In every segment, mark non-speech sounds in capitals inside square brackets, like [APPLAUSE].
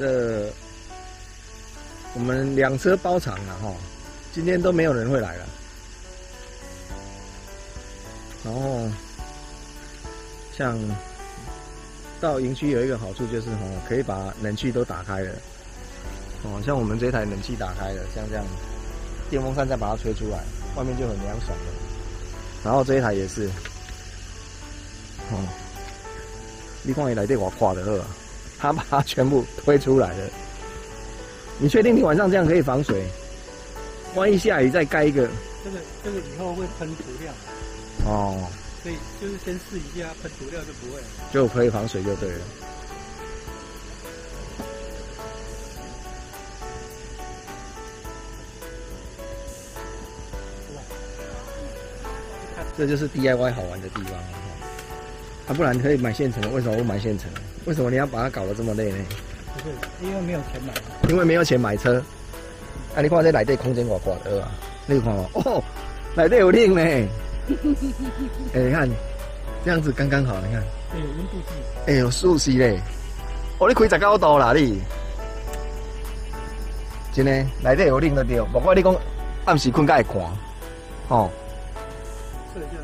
这我们两车包场了哈，今天都没有人会来了。然后像到营区有一个好处就是哦，可以把冷气都打开了。哦，像我们这台冷气打开了，像这样，电风扇再把它吹出来，外面就很凉爽了。然后这一台也是，哦，你看你来这我跨的呵，他把它全部推出来了。你确定你晚上这样可以防水？万一下雨再盖一个，这个这个以后会喷涂料，哦，所以就是先试一下喷涂料就不会了。就可以防水就对了。这就是 DIY 好玩的地方。啊，不然可以买现成的，为什么不买现成的？为什么你要把它搞得这么累呢？不是，因为没有钱买。因为没有钱买车。啊，你看这内底空间偌大的啊，你看哦，哦，内底有冷呢。[LAUGHS] 哎，你看这样子刚刚好，你看。哎，有温度计。哎呦，舒适嘞！哦，你开十九度啦你。真的，内底有冷就对。不过你讲暗时困会寒，哦。测一下。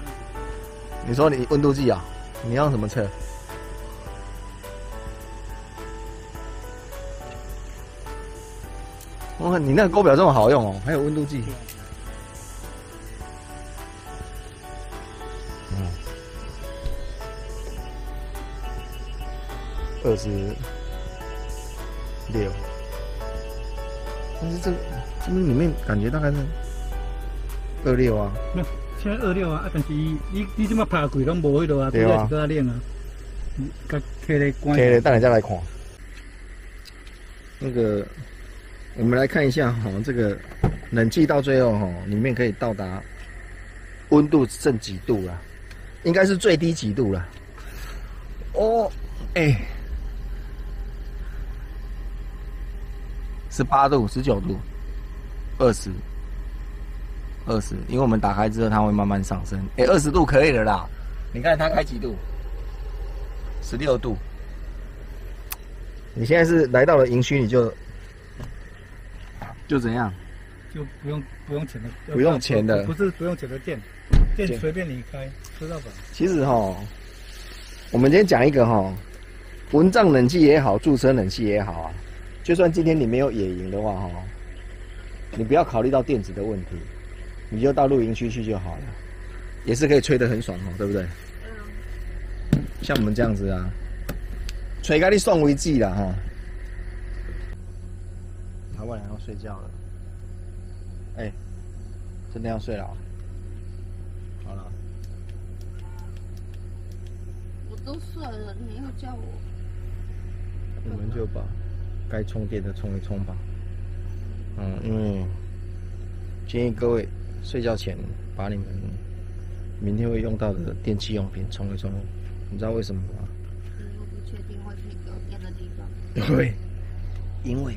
你说你温度计啊？你要什么测？哇，你那个勾表这么好用哦，还有温度计。嗯，二十六，但是这这里面感觉大概是二六啊。没有，现在二六啊，啊，但是你你这么爬贵拢无迄度啊，对啊，是搁练啊。嗯，甲贴咧关。贴咧，等下再来看。那个。我们来看一下哈，这个冷气到最后哈，里面可以到达温度剩几度了？应该是最低几度了。哦，哎，十八度、十九度、二十、二十，因为我们打开之后它会慢慢上升。哎，二十度可以了啦。你看它开几度？十六度。你现在是来到了营区，你就。就怎样？就不用不用钱的，不用钱的，不是不用钱的店，店随便你开，知道吧。其实哈，我们今天讲一个哈，蚊帐冷气也好，驻车冷气也好啊，就算今天你没有野营的话哈，你不要考虑到电子的问题，你就到露营区去就好了，也是可以吹得很爽哦，对不对？像我们这样子啊，吹咖你送为止了哈。老板娘要睡觉了，哎，真的要睡了，好了，我都睡了，你又叫我，我们就把该充电的充一充吧，嗯，因为建议各位睡觉前把你们明天会用到的电器用品充一充，你知道为什么吗？因为不确定会去有电的地方。对，因为。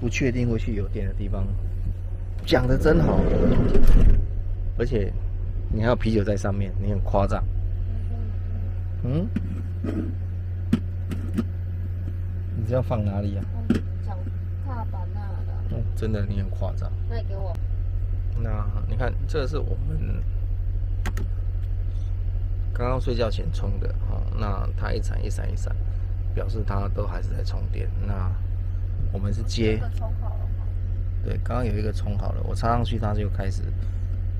不确定会去有电的地方，讲的真好，而且你还有啤酒在上面，你很夸张。嗯？你要放哪里呀？脚踏板那的。嗯，真的你很夸张。那给我。那你看，这是我们刚刚睡觉前充的哈，那它一闪一闪一闪，表示它都还是在充电。那我们是接，对，刚刚有一个充好了，我插上去它就开始。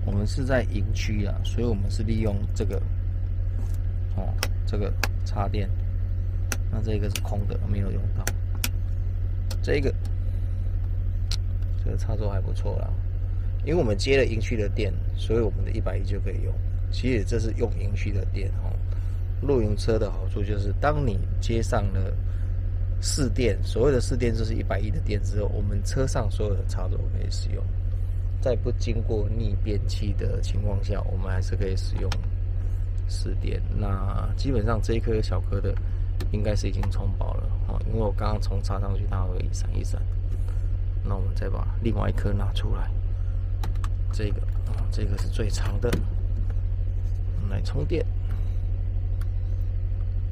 我们是在营区啊，所以我们是利用这个，哦，这个插电。那这个是空的，没有用到。这个，这个插座还不错啦，因为我们接了营区的电，所以我们的一百一就可以用。其实这是用营区的电哦。露营车的好处就是，当你接上了。试电，所谓的试电就是一百亿的电之后，我们车上所有的插座可以使用，在不经过逆变器的情况下，我们还是可以使用试电。那基本上这一颗小颗的应该是已经充饱了啊，因为我刚刚从插上去，它会一闪一闪。那我们再把另外一颗拿出来，这个啊，这个是最长的，来充电，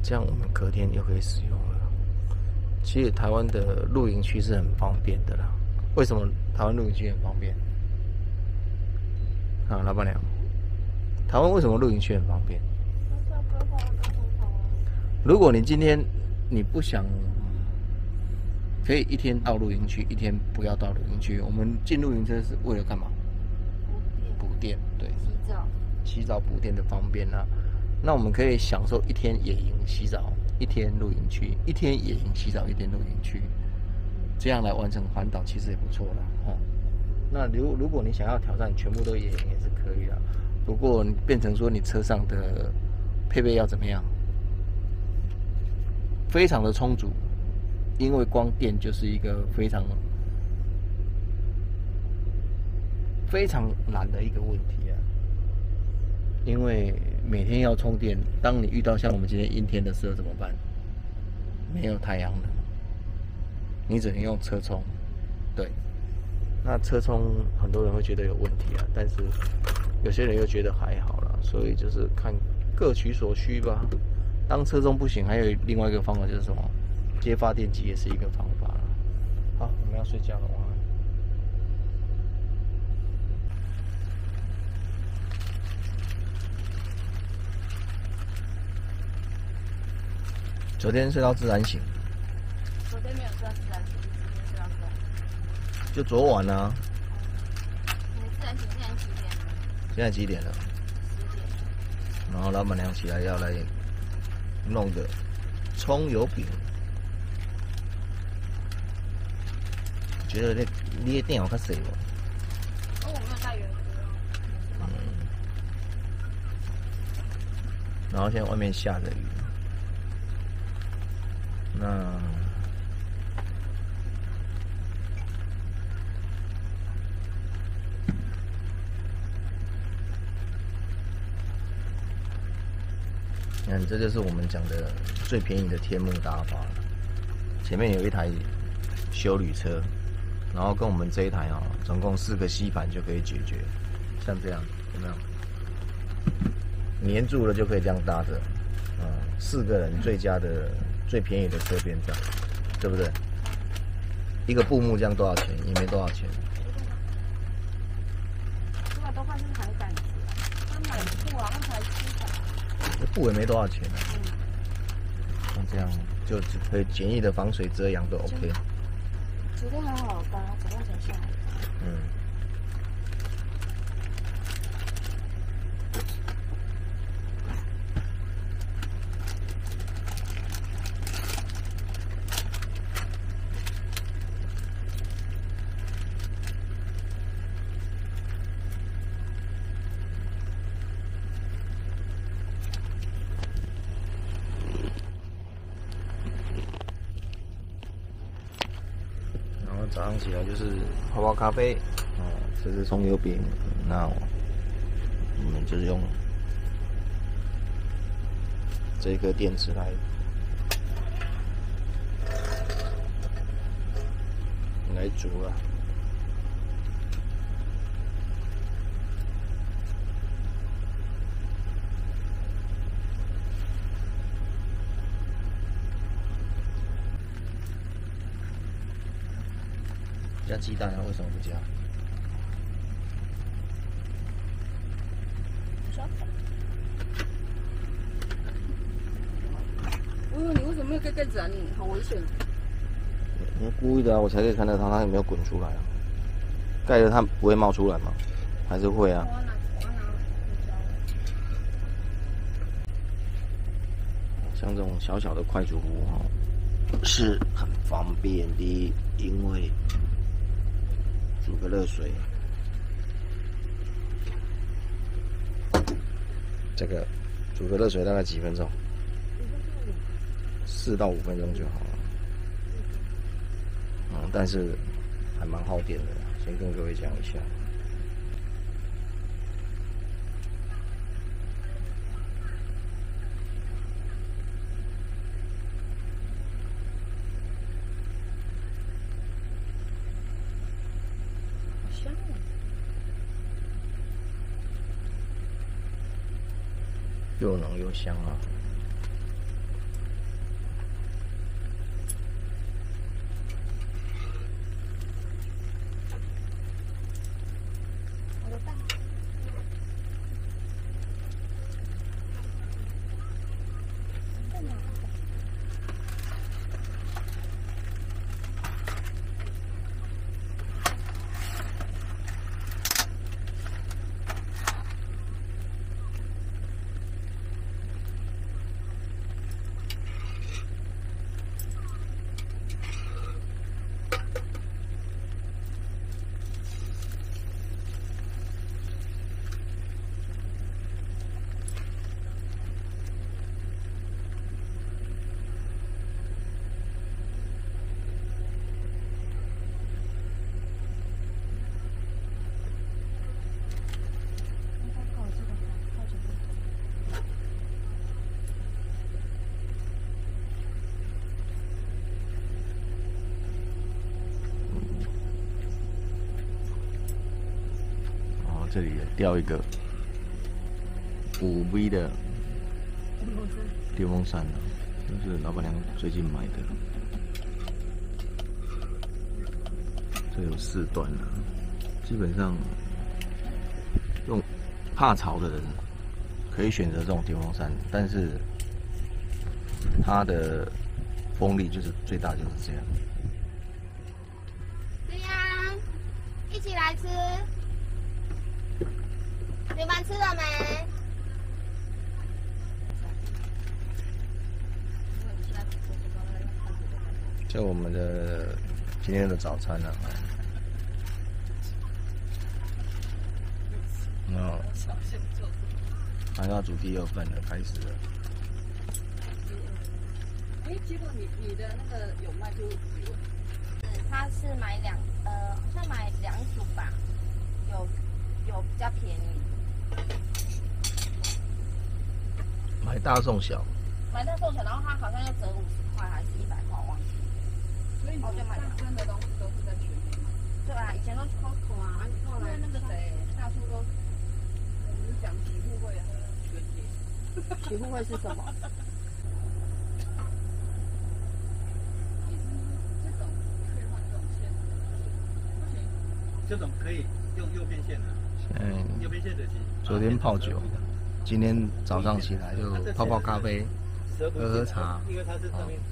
这样我们隔天就可以使用了。其实台湾的露营区是很方便的啦。为什么台湾露营区很方便？啊，老板娘，台湾为什么露营区很方便？如果你今天你不想，可以一天到露营区，一天不要到露营区。我们进露营车是为了干嘛？补电，对。洗澡。洗澡补电的方便啊。那我们可以享受一天野营洗澡，一天露营区，一天野营洗澡，一天露营区，这样来完成环岛其实也不错啦。哦。那如如果你想要挑战全部都野营也是可以的，不过变成说你车上的配备要怎么样？非常的充足，因为光电就是一个非常非常难的一个问题啊。因为每天要充电，当你遇到像我们今天阴天的时候怎么办？没有太阳能，你只能用车充。对，那车充很多人会觉得有问题啊，但是有些人又觉得还好啦，所以就是看各取所需吧。当车充不行，还有另外一个方法就是什么？接发电机也是一个方法好，我们要睡觉了，晚安。昨天睡到自然醒。昨天没有睡到自然醒，今天睡到自然醒。就昨晚呢。你自然醒现在几点了？现在几点了？十点。然后老板娘起来要来。弄个葱油饼，觉得那你的电脑较细哦，我没有带原锅。嗯。然后现在外面下着雨，那。你看，这就是我们讲的最便宜的天幕搭法。前面有一台修旅车，然后跟我们这一台啊，总共四个吸盘就可以解决。像这样，有没有？粘住了就可以这样搭着。啊，四个人最佳的、最便宜的车边站，对不对？一个布幕这样多少钱？也没多少钱。这个的话是很感觉，他买布好像才七百。布也没多少钱呢，像这样就可以简易的防水遮阳都 OK。昨天还好吧，昨天才下雨。嗯。早上起来就是泡泡咖啡，哦，吃吃葱油饼，那我们就是用这个电池来来煮了。加鸡蛋啊？为什么不加？我问你为什么没有盖盖子啊？你好危险！我故意的啊，我才可以看到它，它有没有滚出来啊？盖着它不会冒出来吗？还是会啊？像这种小小的快煮壶哈，是很方便的，因为。煮个热水，这个煮个热水大概几分钟？四到五分钟就好了。嗯，但是还蛮耗电的，先跟各位讲一下。又浓又香啊！这里也钓一个五 V 的电风扇呢，就是老板娘最近买的。这有四段呢，基本上用怕潮的人可以选择这种电风扇，但是它的风力就是最大就是这样。对呀，一起来吃。你们吃了没？就我们的今天的早餐了。哦，还要煮第二份了，开始了。哎，结果你你的那个有卖就他是买两呃，好像买两组吧，有有比较便宜。买大送小，买大送小，然后他好像要折五十。所以就买真的东西都是在全年买。对啊，以前都是 Costco 啊，后来那个谁大叔都，我们是讲洗护会和会是什么？[LAUGHS] 这种可以用右边线的，嗯，右边线的机。昨天泡酒，今天早上起来就泡泡咖啡，喝喝茶，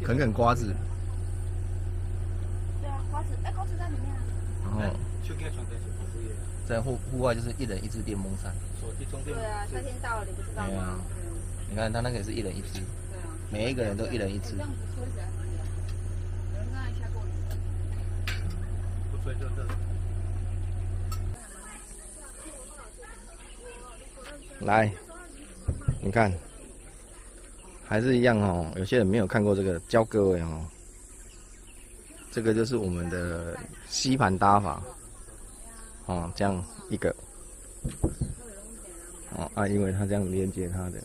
啃啃瓜子，子，哎，瓜子在里面啊。然后就给床在手服务业，在户户外就是一人一只电风扇。手机充电。对啊，夏天到了，你不知道对啊吗？，你看他那个也是一人一只，对啊，每一个人都一人一只这。样子吹起来很凉。有人刚才下过雨。不吹就热。来，你看，还是一样哦。有些人没有看过这个，教各位哦。这个就是我们的吸盘搭法，哦，这样一个，哦啊，因为它这样连接它的，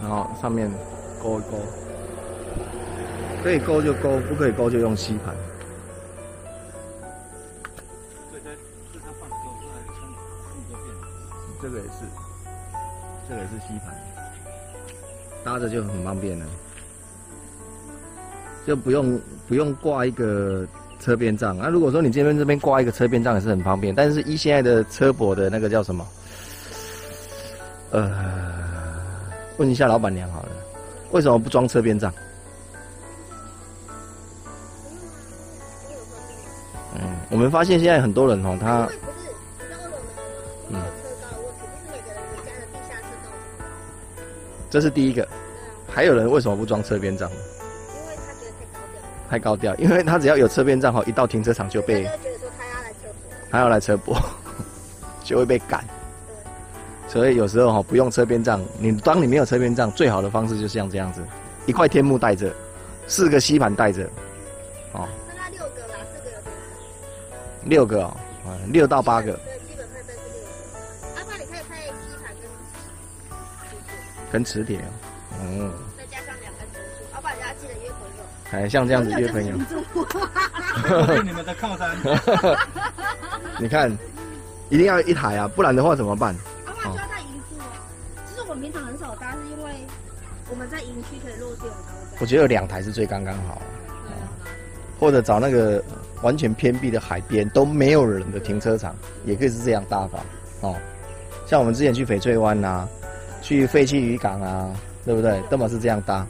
然后上面勾一勾。可以勾就勾，不可以勾就用吸盘。个也是，这个也是吸盘，搭着就很方便了，就不用不用挂一个车边帐。那、如果说你这边这边挂一个车边帐也是很方便，但是依现在的车博的那个叫什么？呃，问一下老板娘好了，为什么不装车边帐？嗯，我们发现现在很多人哦，他这是第一个，还有人为什么不装车边帐？因为他觉得太高调。太高调，因为他只要有车边帐号，一到停车场就被他要来车博。他要来车博，[LAUGHS] 就会被赶。所以有时候哈不用车边帐，你当你没有车边帐，最好的方式就是像这样子，一块天幕带着，四个吸盘带着，哦，那他六个啦，四个有点少。六个哦，嗯六到八个跟磁铁哦，嗯，再加上两根竹树。阿爸，你要记得约朋友。哎，像这样子约朋友，你们的靠山。[LAUGHS] [LAUGHS] 你看，一定要一台啊，不然的话怎么办？阿爸就要带银柱哦。其实我们平常很少搭，是因为我们在营区可以落地，我们才会我觉得有两台是最刚刚好，或者找那个完全偏僻的海边都没有人的停车场，也可以是这样搭法哦。像我们之前去翡翠湾呐、去废弃渔港啊，对不对？都嘛是这样搭，